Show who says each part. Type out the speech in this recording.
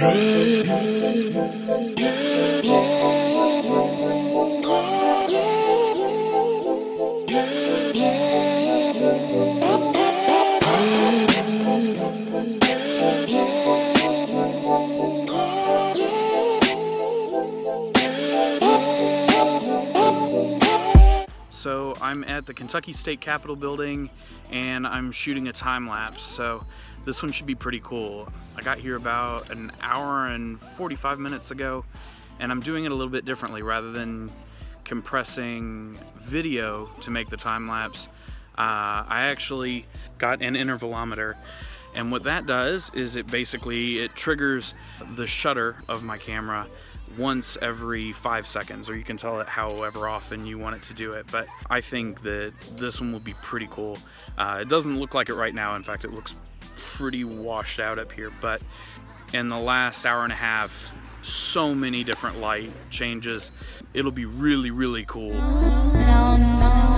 Speaker 1: So I'm at the Kentucky State Capitol building and I'm shooting a time lapse. So this one should be pretty cool. I got here about an hour and 45 minutes ago and I'm doing it a little bit differently rather than compressing video to make the time lapse. Uh, I actually got an intervalometer and what that does is it basically it triggers the shutter of my camera once every five seconds or you can tell it however often you want it to do it but I think that this one will be pretty cool uh, it doesn't look like it right now in fact it looks pretty washed out up here but in the last hour and a half so many different light changes it'll be really really cool
Speaker 2: no, no.